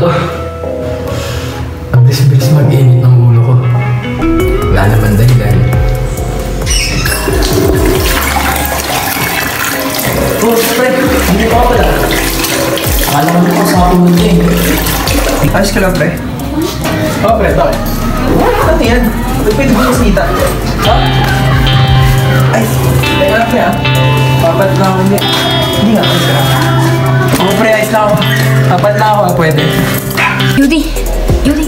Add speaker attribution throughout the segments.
Speaker 1: to. Ang bilis-bilis mag-init ng ulo ko. Wala naman dahilan.
Speaker 2: Oh, pre, hindi pa ako pala. Akala ko na sa akin mo eh.
Speaker 3: Ayos ka lang, pre.
Speaker 1: Oh, pre, bakit?
Speaker 2: Ano yan? Ba't pwede mo masita? Ha? Ay, teka pre ah. Papat na ako hindi. Hindi nga, lang.
Speaker 1: Oo, pre, ayos lang ako. Tapat na ako, pwede.
Speaker 4: Judy! Judy.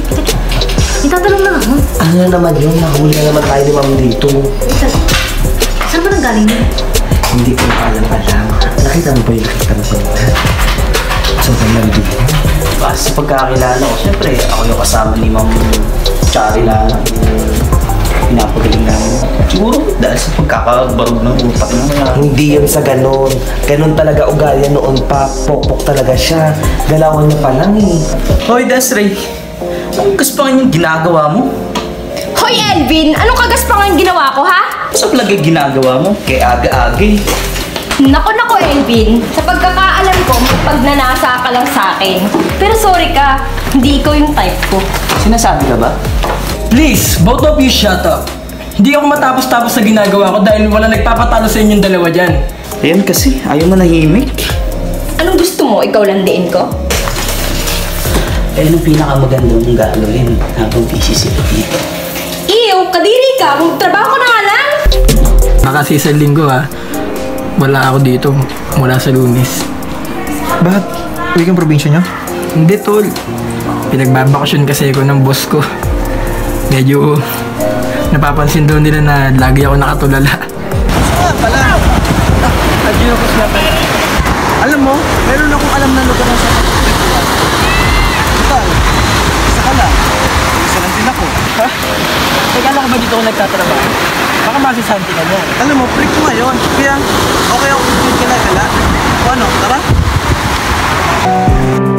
Speaker 4: Itatanong lang ako.
Speaker 3: Ano na naman yun? Nahuli na naman tayo ni Ma'am dito.
Speaker 4: Ito. Saan ba nang galing yun?
Speaker 3: Hindi ko pa alam alam. Nakita mo ba yung nakita mo kanina? Sobrang landi.
Speaker 2: Basta sa pagkakilala ko, syempre, ako yung kasama ni Ma'am Chari lang. Pinapagaling namin. Siguro dahil sa pagkakabarog ng utak na kaya.
Speaker 3: Hindi yun sa ganon. Ganon talaga ugali noon pa. Pokpok talaga siya. Galawan niya pa lang eh.
Speaker 2: Hoy, Desiree. Anong kaspangan yung ginagawa mo?
Speaker 4: Hoy, Elvin! Anong kagaspangan ginawa ko, ha?
Speaker 2: Sa lagi ginagawa mo? Kay aga-agi.
Speaker 4: Nako, nako, Elvin. Sa pagkakaalam ko, pagnanasa ka lang sa akin. Pero sorry ka, hindi ikaw yung type ko.
Speaker 2: Sinasabi ka ba?
Speaker 1: Please, both of you shut up. Hindi ako matapos-tapos sa ginagawa ko dahil wala nagpapatalo sa inyong dalawa dyan.
Speaker 2: Ayan kasi, ayaw manahimik.
Speaker 4: Anong gusto mo? Ikaw landiin ko?
Speaker 2: Eh, anong pinakamaganda mong gagawin habang busy sila dito?
Speaker 4: Ew, kadiri ka! Trabaho ko na nga lang!
Speaker 1: Nakasi sa linggo ha, wala ako dito mula sa lunes.
Speaker 3: Bakit? Uwi kang probinsya niyo?
Speaker 1: Hindi tol, pinagbabakasyon kasi ako ng boss ko. Medyo napapansin daw nila na lagi ako nakatulala.
Speaker 3: Alam mo, meron akong alam na lugar na sa. Total, isa ka lang. Isa lang din ako.
Speaker 1: Ha? Teka lang ba dito ako nagtatrabaho? Baka masisanti ka niyan.
Speaker 3: Alam mo, freak ko ngayon. Kaya, okay ako kung gala-gala. O ano, tara?
Speaker 4: Oh,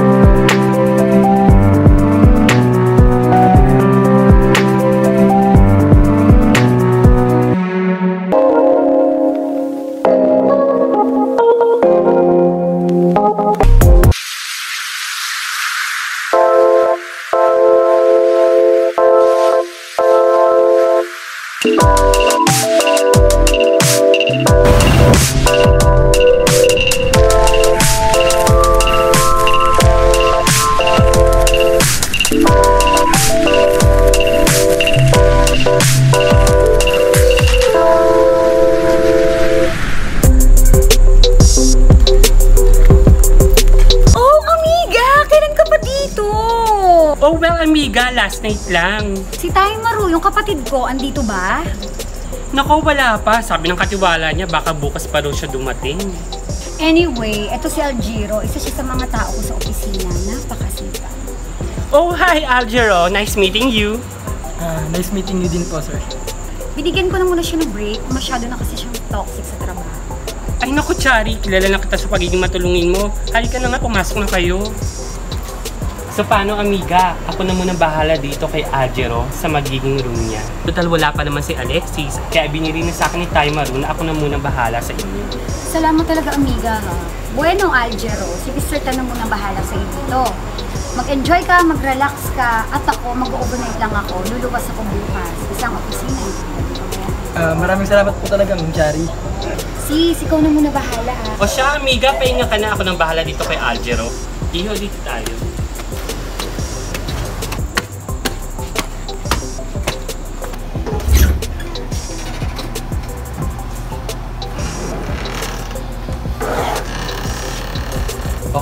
Speaker 5: night lang.
Speaker 4: Si Tayo Maru, yung kapatid ko, andito ba?
Speaker 5: Nako, wala pa. Sabi ng katiwala niya, baka bukas pa daw siya dumating.
Speaker 6: Anyway, eto si Aljiro, isa siya sa mga tao ko sa opisina. Napakasipa.
Speaker 5: Oh, hi, Aljero. Nice meeting you.
Speaker 1: Ah, nice meeting you din po, sir.
Speaker 6: Binigyan ko na muna siya ng break. Masyado na kasi siyang toxic sa trabaho.
Speaker 5: Ay naku, Chari. Kilala na kita sa pagiging matulungin mo. Halika na nga, pumasok na kayo. So paano, amiga? Ako na muna bahala dito kay Aljero sa magiging room niya. Total, wala pa naman si Alexis. Kaya binili na sa akin ni Taimaru na ako na muna bahala sa inyo.
Speaker 6: Salamat talaga, amiga, ha? Bueno, Aljero. Si Mr. Tan na muna bahala sa iyo dito. Mag-enjoy ka, mag-relax ka, at ako, mag-overnight lang ako. Luluwas ako bukas. Isang opisina.
Speaker 1: Ah, maraming salamat po talaga, Ma'am Chari.
Speaker 6: Sis, ikaw na muna bahala, ha?
Speaker 5: O siya, amiga, pahinga ka na ako ng bahala dito kay Aljero. Iho, dito tayo.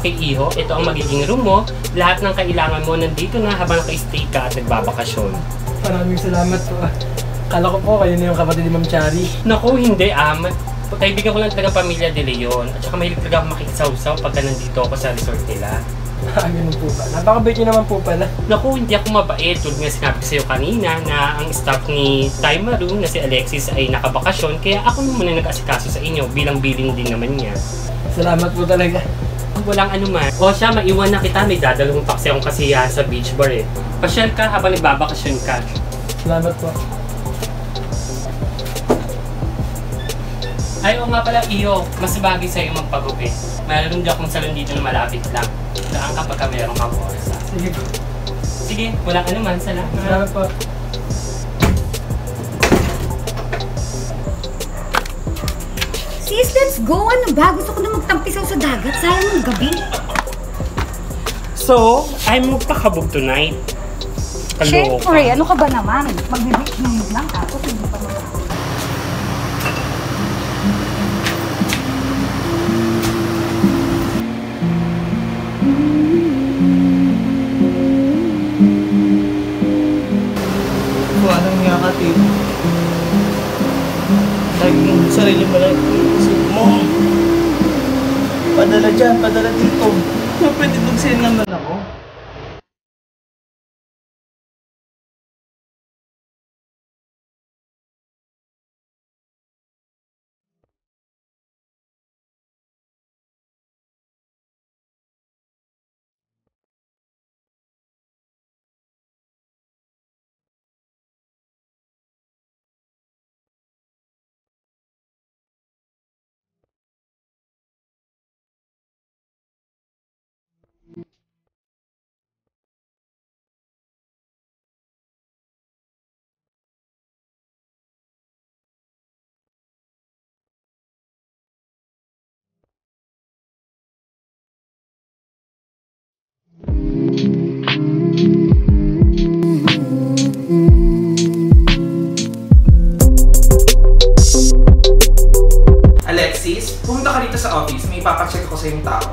Speaker 5: Okay, Iho, ito ang magiging room mo. Lahat ng kailangan mo nandito na habang naka-stay ka at nagbabakasyon.
Speaker 1: Maraming salamat po. Kala ko po kayo na yung kapatid ni Ma'am Chari.
Speaker 5: Naku, hindi. Ma- Kaibigan ko lang talaga pamilya de Leon. At saka mahilig talaga ako makikisawsaw pagka nandito ako sa resort nila.
Speaker 1: Ah, ganun po ba? Napakabait niyo naman po pala.
Speaker 5: Naku, hindi ako mabait. Tulad nga sinabi ko sa'yo kanina na ang staff ni Taimaru na si Alexis ay nakabakasyon. Kaya ako naman muna nag-asikaso sa inyo bilang billing din naman niya.
Speaker 1: Salamat po talaga.
Speaker 5: Walang anuman. O siya, maiwan na kita. May dadalawang taxi akong kasiyahan sa beach bar eh. Pasyal ka habang nagbabakasyon ka.
Speaker 1: Salamat po.
Speaker 5: Ay, oo nga pala, Iyo. Mas bagay sa'yo magpagupit. Mayroon di akong salon dito na malapit lang. Daan kapag ka meron kang oras.
Speaker 7: Sige po.
Speaker 5: Sige, wala ka naman. Salamat.
Speaker 7: Salamat po.
Speaker 6: Sis, let's go! Ano ba? Gusto ko na magtampisaw sa dagat. Sayang ng gabi.
Speaker 5: So, I'm magpakabog tonight. Kaloka.
Speaker 6: Siyempre, ano ka ba naman? Magbibig ng lang ako. Hindi pa naman.
Speaker 8: Kung anong nga ka, Tito. Lagi mong sarili mo lang mo. Padala dyan, padala dito. Pwede tugsin naman
Speaker 7: pumunta ka dito sa office. May ipapacheck ako sa yung tao.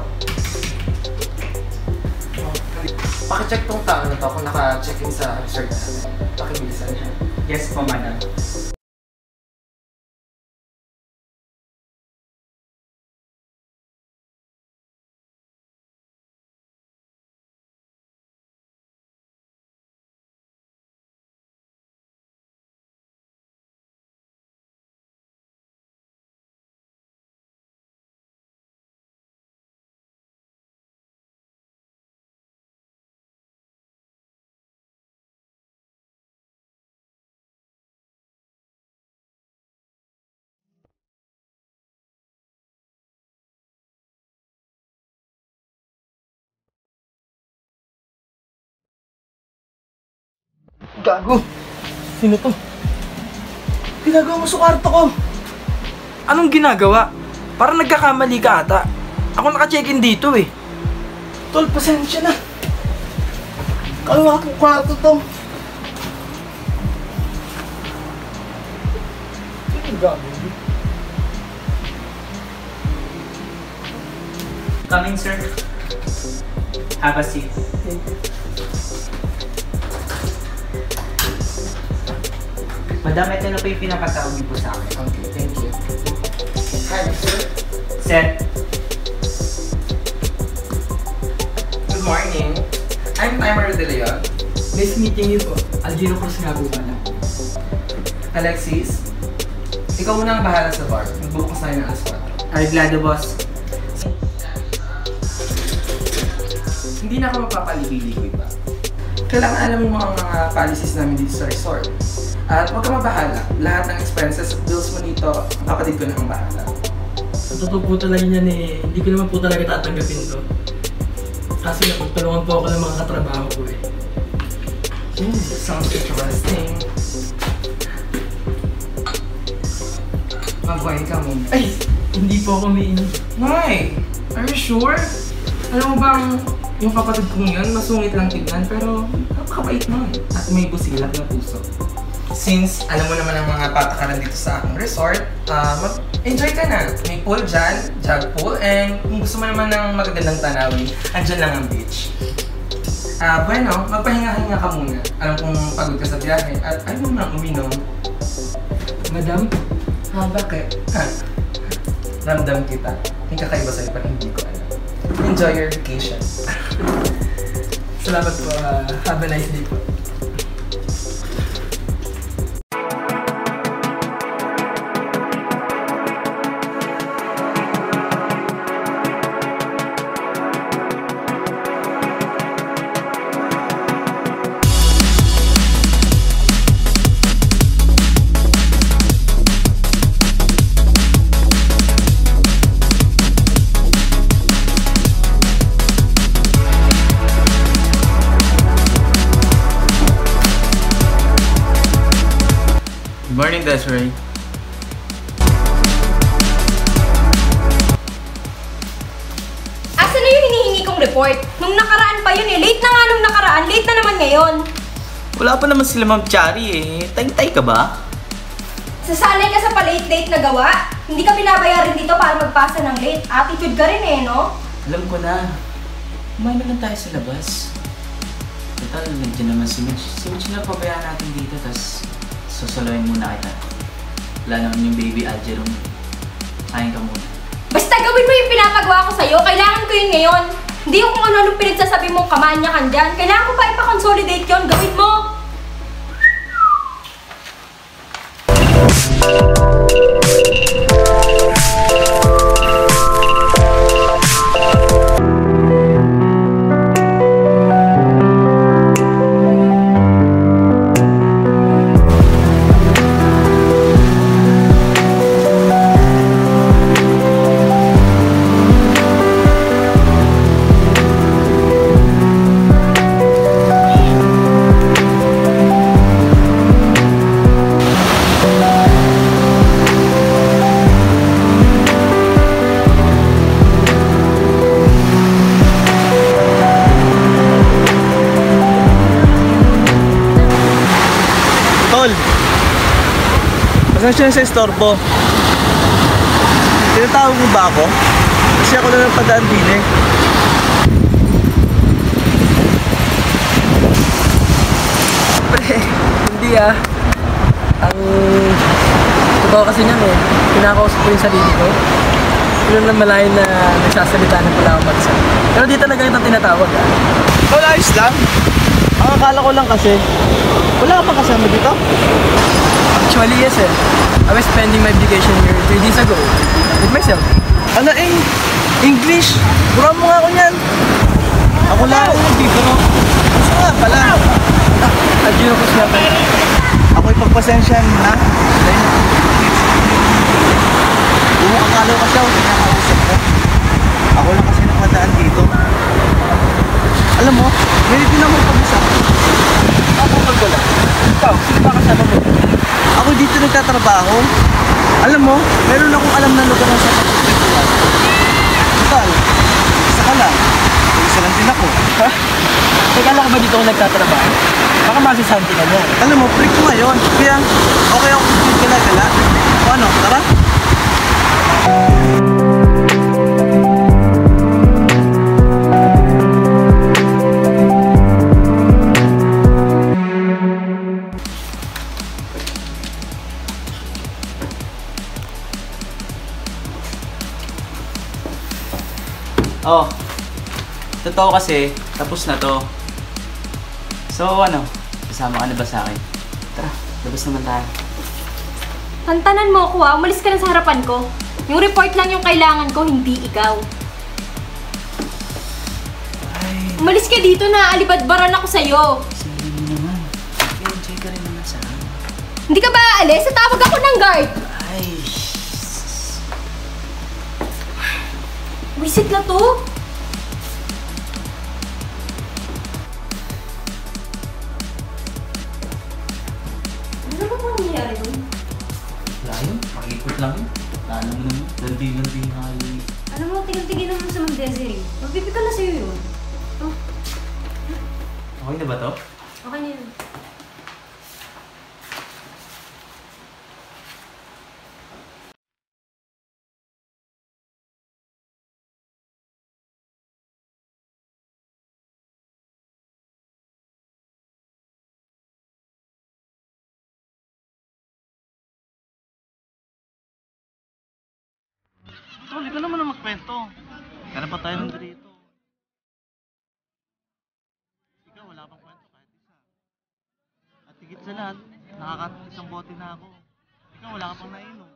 Speaker 7: Pakicheck tong tao na to kung naka-check in sa natin. Pakibilisan.
Speaker 2: Yes po, madam.
Speaker 8: Gago. Sino to? Ginagawa mo sa kwarto ko.
Speaker 7: Anong ginagawa? Parang nagkakamali ka ata. Ako naka-check-in dito eh.
Speaker 8: Tol, pasensya na. Kalawa akong kwarto to.
Speaker 2: Coming, sir. Have a seat. Madam, ito na po yung pinapatawag niyo po sa akin.
Speaker 7: Okay, thank you. Hi, sir.
Speaker 2: Set.
Speaker 7: Good morning. I'm Timer De Leon. Nice meeting you po. Algino Cruz nga po pala. Alexis, ikaw muna ang bahala sa bar. Magbubukas tayo ng alas 4.
Speaker 2: Arglado, boss.
Speaker 7: Hindi na ako magpapaligoy-ligoy pa. Kailangan alam mo ang mga policies namin dito sa resort. At huwag ka mabahala. Lahat ng expenses at bills mo dito, kapatid ko na ang bahala.
Speaker 9: Sa totoo po talaga niyan eh, hindi ko naman po talaga tatanggapin to. Kasi napagtulungan po ako ng mga katrabaho ko eh.
Speaker 7: Hmm, sounds interesting. Mag-wine ka muna.
Speaker 9: Ay! Hindi po ako may
Speaker 7: Nay! Are you sure? Alam mo bang yung kapatid kong yun, masungit lang tignan pero napakabait nun. At may busilak na puso. Since alam mo naman ang mga patakaran dito sa aking resort, ah, mag-enjoy ka na. May pool dyan, jog pool, and kung gusto mo naman ng magagandang tanawin, andyan lang ang beach. Ah, bueno, magpahinga-hinga ka muna. Alam kong pagod ka sa biyahe at ayaw mo nang uminom.
Speaker 9: Madam,
Speaker 7: Ah, bakit? Ha? Ramdam kita. May kakaiba sa'yo pa hindi ko alam. Enjoy your vacation.
Speaker 9: salamat po. ah, have a nice day po.
Speaker 10: Morning, Desiree.
Speaker 4: Asa na yung hinihingi kong report? Nung nakaraan pa yun eh. Late na nga nung nakaraan. Late na naman ngayon.
Speaker 11: Wala pa naman sila Ma'am Chari eh. Tay-tay ka ba?
Speaker 4: Sasanay ka sa pa-late-late na gawa? Hindi ka binabayaran dito para magpasa ng late. Attitude ka rin eh, no?
Speaker 11: Alam ko na. Kumain naman tayo sa labas. Total, nandiyan naman si Mitch. Si Mitch na pabayaan natin dito, tas susuluhin muna kita. Wala naman yung baby Algeron. Kain ka muna.
Speaker 4: Basta gawin mo yung pinapagawa ko sa'yo. Kailangan ko yun ngayon. Hindi yung kung ano-ano pinagsasabi mong kamanya kan dyan. Kailangan ko pa ipakonsolidate yun. Gawin mo!
Speaker 8: Istorbo. Tinatawag mo ba ako? Kasi ako na nagpadaan din eh.
Speaker 1: Pre, hindi ah. Ang totoo kasi niyan eh. Kinakausap ko yung sarili ko. Yun lang malayo na nagsasalita na pala ako mag Pero di talaga itong tinatawag ah.
Speaker 8: Tol, ayos lang. Ang akala ko lang kasi, wala ka pa kasama dito?
Speaker 1: Actually, yes eh. I was spending my vacation here three days ago with myself.
Speaker 8: Ano eh? English? Buran mo nga ako niyan. Ako lang ako nagbibiro. Gusto nga pala.
Speaker 1: At yun ako siya pa.
Speaker 8: Ako'y pagpasensyahan mo na. Ko kasi ako kinakausap ko. Ako lang kasi nakadaan dito. Alam mo, may din ako pag-usap. Ako magwala. Ikaw, sino ba kasama mo? Ako dito nagtatrabaho. Alam mo, meron akong alam na lugar na sa pagkakwentuhan. Total, isa ka lang. Isa lang din ako. Ha?
Speaker 1: Teka lang ba dito ako nagtatrabaho? Baka masasanti ka niya.
Speaker 8: Alam mo, freak ko ngayon. Kaya, okay ako kung gala-gala. O ano,
Speaker 11: totoo kasi, tapos na to. So ano, kasama ka na ba sa akin? Tara, labas naman tayo.
Speaker 4: Tantanan mo ako ah. Umalis ka na sa harapan ko. Yung report lang yung kailangan ko, hindi ikaw. Umalis ka dito na. Alibadbaran ako sa'yo.
Speaker 11: Sige mo naman. Enjoy ka rin naman sa akin.
Speaker 4: Hindi ka ba aalis? Tatawag ako ng guard.
Speaker 11: Ay,
Speaker 4: Wisit na to.
Speaker 8: Tol, ikaw naman ang magkwento. Kaya pa tayo nandito. Ikaw, wala pang kwento kahit isa. At higit sa lahat, nakakatisang bote na ako. Ikaw, wala ka pang nainom.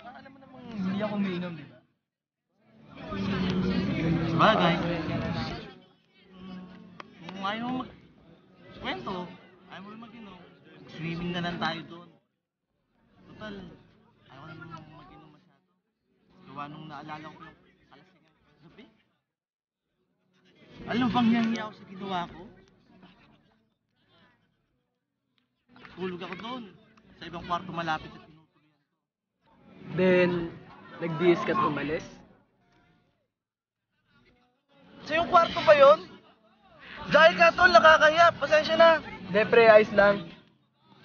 Speaker 1: Baka alam mo namang hindi ako umiinom, di ba?
Speaker 8: Sabagay. Kung ayaw mo mag... Kwento, ayaw mo mag-inom. Swimming na lang tayo doon. Total, ayaw ko naman mag-inom masyado. Gawa nung naalala ko yung kalasingan ko sa gabi. Alam bang hiyangi ako sa ginawa ko? Natulog ako doon. Sa ibang kwarto malapit sa tinutuloy.
Speaker 9: Then, nag-DS ka't umalis?
Speaker 8: Sa yung kwarto ba yun? Dahil ka tol, nakakaya. Pasensya na.
Speaker 9: Hindi, pre, ayos lang.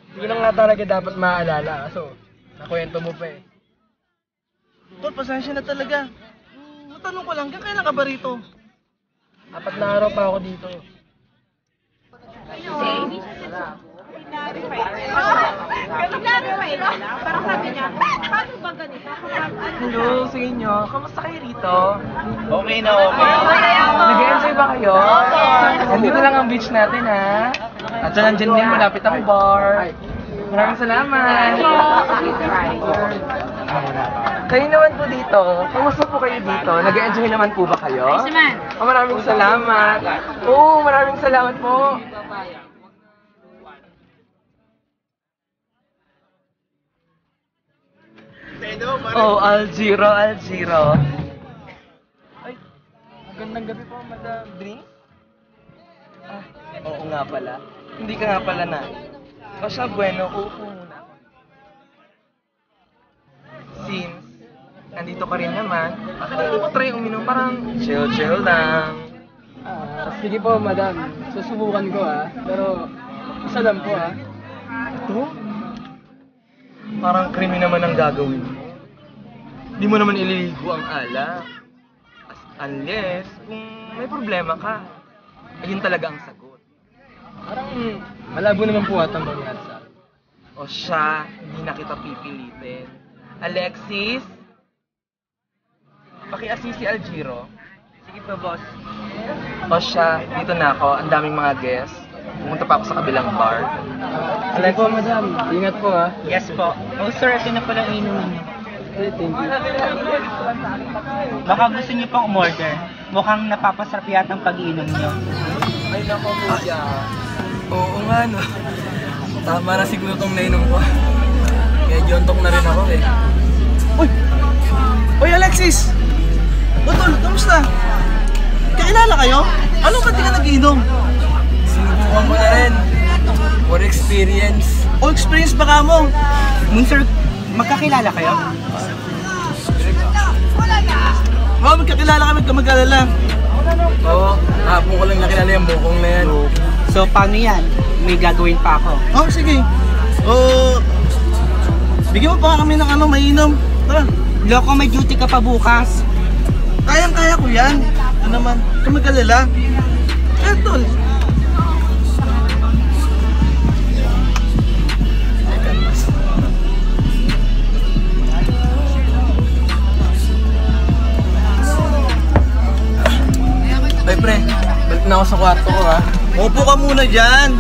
Speaker 9: Hindi ko na nga talaga dapat maaalala. Kaso, nakwento mo pa eh.
Speaker 8: Tol, pasensya na talaga. Hmm, matanong ko lang, kailan ka ba rito?
Speaker 9: Apat na araw pa ako dito. Hello, sa inyo. Kamusta kayo rito?
Speaker 8: Okay na, okay.
Speaker 9: Nag-enjoy ba kayo? Nandito lang ang beach natin, ha? At sa nandiyan din, malapit ang bar. Maraming salamat. Kayo naman po dito. Kamusta po kayo dito? Nag-enjoy naman po ba kayo? Oh, maraming salamat. Oo, maraming salamat po. Oh, Al-Zero, Al-Zero. Ay, magandang gabi po, Madam. Drink? Ah, oo nga pala. Hindi ka nga pala na. O siya, bueno, uupo muna ako. Since, nandito ka rin naman, bakit hindi mo try uminom? Parang chill-chill lang.
Speaker 1: Ah, sige po, madam. Susubukan ko ah. Pero isa lang po ah.
Speaker 9: Ito? Parang krimi naman ang gagawin mo. Hindi mo naman ililigo ang ala. As, unless, kung may problema ka, ayun talaga ang sagot.
Speaker 1: Parang malabo naman po ata ang mangyari sa akin.
Speaker 9: O siya, hindi na kita pipilitin. Alexis? Pakiassist si Aljiro. Sige po, boss. O siya, dito na ako. Ang daming mga guests. Pumunta pa ako sa kabilang bar.
Speaker 1: Sige po, madam. Ingat po ah.
Speaker 2: Yes po. Oh sir, ito na pala ang inumin niyo.
Speaker 1: Thank you.
Speaker 2: Baka gusto niyo pang umorder. Mukhang napapasarap yata ang pag-iinom niyo.
Speaker 9: Ay, nako, kuya. Oo nga, no. Tama na siguro tong nainom ko. Medyo antok na rin ako eh.
Speaker 8: Uy! Uy, Alexis! Utol, kamusta? Kakilala kayo? Ano ba't di ka nag-iinom?
Speaker 9: Sinubukan ko na rin. For experience.
Speaker 8: O experience ba ka mo?
Speaker 2: Moon sir, magkakilala kayo?
Speaker 8: Oo, magkakilala kami ka mag-alala.
Speaker 9: Oo, hapon ko lang nakilala yung bukong na yan.
Speaker 2: So paano yan? May gagawin pa ako.
Speaker 8: Oh, sige. Oh, bigyan mo pa kami ng ano, mainom. Tara,
Speaker 2: Loko, may duty ka pa bukas.
Speaker 8: Kayang-kaya ko yan. Ano naman, ka mag-alala. Eh, tol.
Speaker 9: Ay pre, balik na ako sa kwarto ko ha.
Speaker 8: Upo ka muna dyan.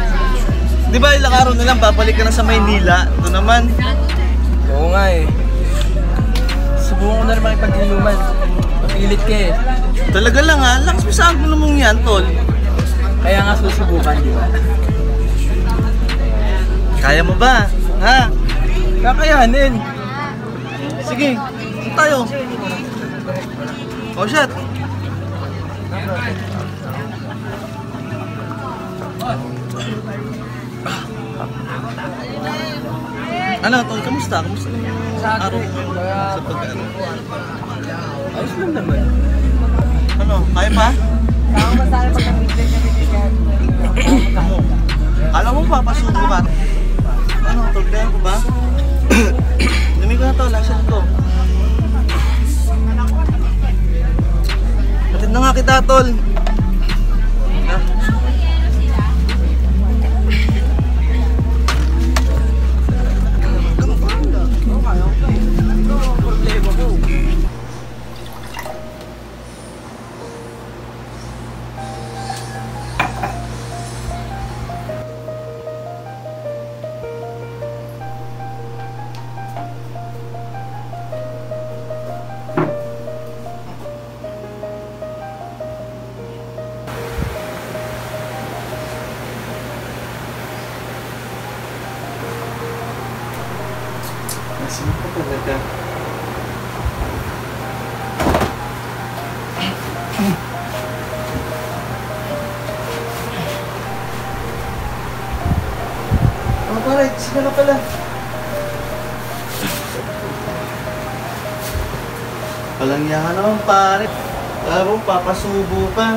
Speaker 8: Di ba ilang araw na lang, babalik ka na sa Maynila. Ito naman.
Speaker 9: Oo nga eh. Subukan ko na rin makipag-inuman. Mapilit ka eh.
Speaker 8: Talaga lang ha, lakas mo sa akin mong yan, tol.
Speaker 9: Kaya nga susubukan, di ba?
Speaker 8: Kaya mo ba? Ha?
Speaker 9: Kakayanin.
Speaker 8: Sige, saan tayo? Oh, shit. Ano, tol, kamusta? Kamusta araw mo sa pag-ano?
Speaker 9: Ayos lang naman.
Speaker 8: Ano, kaya pa? Ano? Alam mo papasubo ka. Ano, kaya ko ba? Dumi ko na to, lasan ko. Hatid na nga kita, tol. Oh, ka na pala. Walang yan naman pare. Laro, papasubo pa.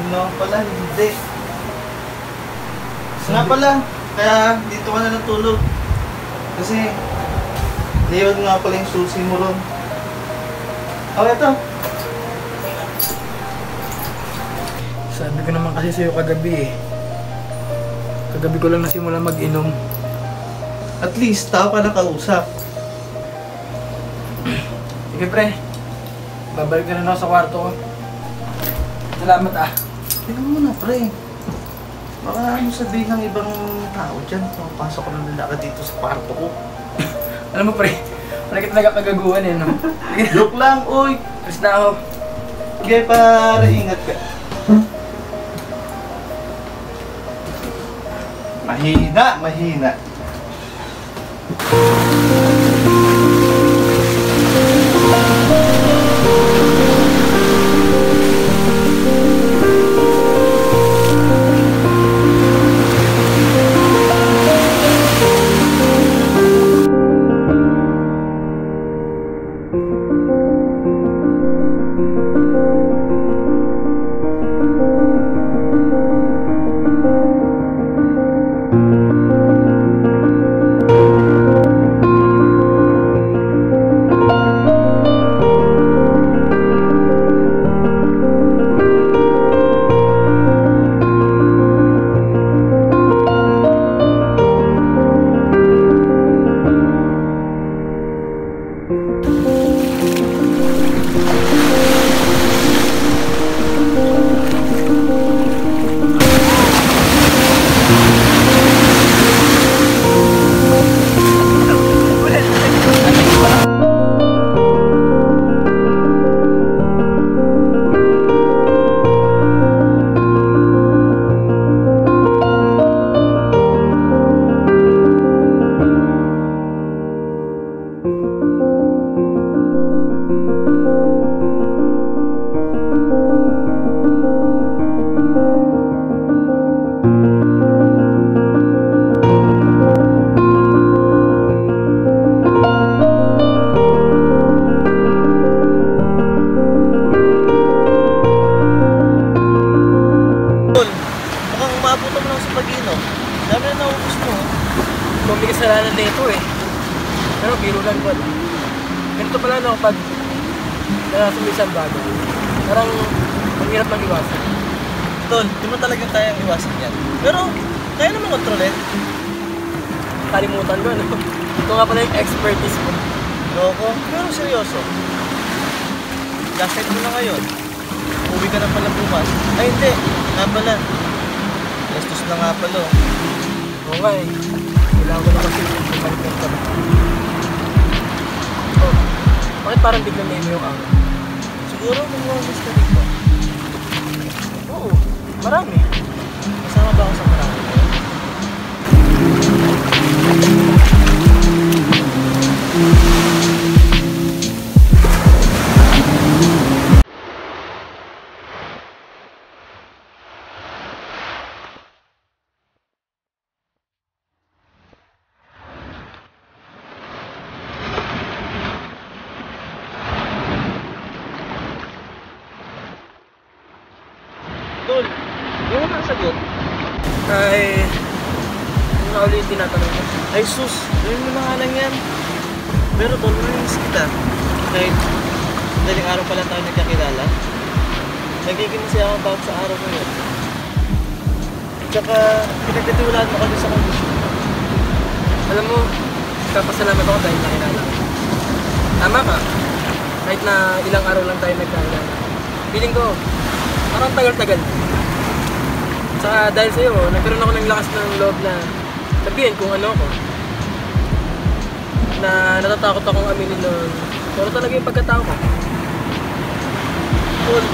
Speaker 8: Ano pala, hindi. Nga pala, kaya dito ka na natulog. Kasi, niyon nga pala yung susi mo ron. Okay, ito.
Speaker 1: Sabi ko naman kasi sa'yo kagabi eh. Kagabi ko lang nasimula mag-inom.
Speaker 8: At least, tao ka nakausap.
Speaker 1: Sige pre, babalik na rin ako sa kwarto ko. Salamat ah.
Speaker 8: Tingnan mo na, pre. Baka ano sabihin ng ibang tao dyan. Pumapasok ko ng lalaki dito sa kwarto ko.
Speaker 1: Alam mo pre, parang kita nagkakagaguhan eh no?
Speaker 8: Joke lang, uy!
Speaker 1: alis na ako.
Speaker 8: Sige, pare, ingat ka. Mahina, mahina. Loko, pero seryoso. Gasset mo na ngayon. Uwi ka na pala bukas. Ay, hindi. Nga pala. Gastos na nga pala. oh.
Speaker 1: Oo nga eh. Kailangan ko na kasi bumalik ng trabaho. Oh, bakit parang biglang may yung araw?
Speaker 8: Siguro, mag-miss ka dito.
Speaker 1: Oo, marami.
Speaker 8: Kasama ba ako sa marami ngayon? Tol, yung unang sagot,
Speaker 1: Ay, ano na ulit yung tinatanong ko?
Speaker 8: Ay sus, gawin mo na nga lang yan. Pero tol, nangis kita. Kahit daling araw pa lang tayo nagkakilala. Nagiging masaya ako bawat sa araw ngayon. Tsaka, pinagtitiwalaan mo kami sa kondisyon.
Speaker 1: Alam mo, kapasalamat ako dahil nakilala ko. Tama ka. Kahit na ilang araw lang tayo nagkakilala. Feeling ko, parang tagal-tagal. Saka dahil sa'yo, nagkaroon ako ng lakas ng loob na sabihin kung ano ako. Na natatakot akong aminin noon. Pero talaga yung pagkatao ko.
Speaker 8: Tol,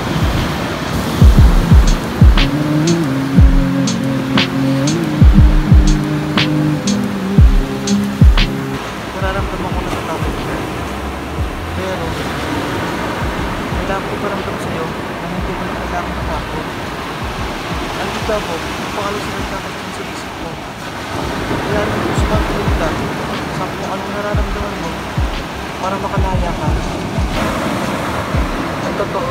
Speaker 8: matakot. Andito ako, pangalusin ang takot mo sa isip mo. Kaya rin gusto ko kita. Sabi mo anong nararamdaman mo para makalaya ka.
Speaker 1: Ang totoo,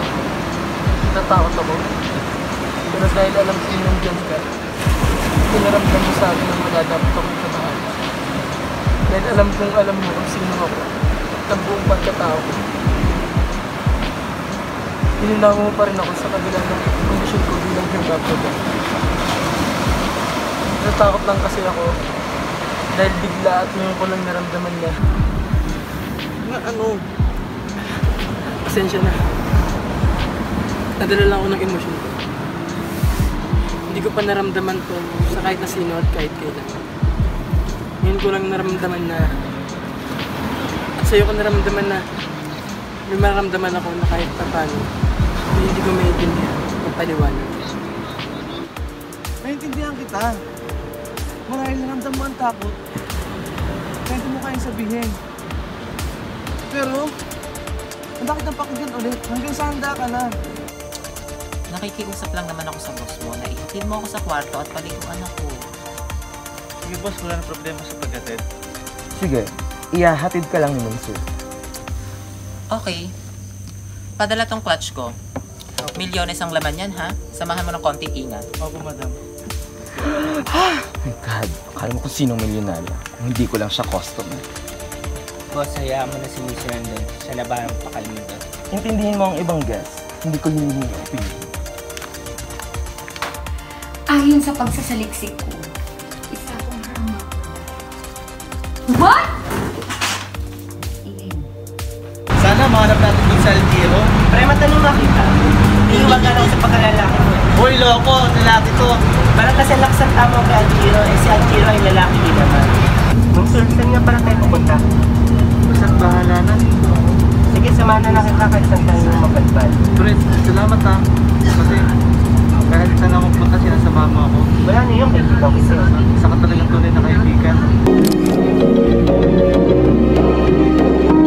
Speaker 1: natakot ako. Pero dahil alam ko yung dyan ka, pinaramdam mo sa akin ang magagapit ako sa mahal. Dahil alam kong alam mo kung sino ako ang buong pagkatao ko. Pininako mo pa rin ako sa kabila ng kondisyon ko bilang hinggapoda. Natakot lang kasi ako dahil bigla at ngayon ko lang naramdaman niya.
Speaker 8: Nga ano?
Speaker 1: Pasensya na. Nadala lang ako ng emosyon ko. Hindi ko pa naramdaman to sa kahit na sino at kahit kailan. Ngayon ko lang naramdaman na at sa'yo ko naramdaman na may maramdaman ako na kahit pa paano na hindi ko maintindihan ang paliwanag.
Speaker 8: Naintindihan kita. Marahil naramdam mo ang takot. Kaya hindi mo kayang sabihin. Pero, ang bakit ang pakinggan ulit? Hanggang sa handa ka na.
Speaker 12: Nakikiusap lang naman ako sa boss mo na ihatid mo ako sa kwarto at paliguan ako.
Speaker 8: Sige boss, wala na problema sa pagkatid.
Speaker 7: Sige, iyahatid ka lang naman, sir.
Speaker 12: Okay. Padala tong clutch ko. Milyones ang laman yan, ha? Samahan mo ng konting ingat.
Speaker 8: Opo, madam.
Speaker 7: My God, akala mo kung sinong milyonaryo. Kung hindi ko lang siya customer.
Speaker 13: Boss, hayaan mo na si Miss Randall. Siya na ba ang pakalimutan?
Speaker 7: Intindihin mo ang ibang guest. Hindi ko hinihingi ang opinion.
Speaker 6: Ayon sa pagsasaliksik ko, isa akong harma.
Speaker 4: What?
Speaker 8: Sana mahanap natin dun sa Altiro.
Speaker 13: Pre, matanong na kita. Hindi yung magana ko sa pagkalalaki mo.
Speaker 8: Uy, loko, lalaki to.
Speaker 13: Parang kasi laksan tama kay Antiro, eh si Antiro ay lalaki din naman. Ang sir, saan nga pala tayo pupunta?
Speaker 8: Saan bahala na?
Speaker 13: Sige, samahan na natin ka kahit saan tayo mabadbad.
Speaker 8: Fred, salamat ha. Kasi kahit saan ako punta, sinasama mo ako.
Speaker 13: Wala na yung kaibigan ko sa'yo. Isa ka talagang tunay na kaibigan. Thank you.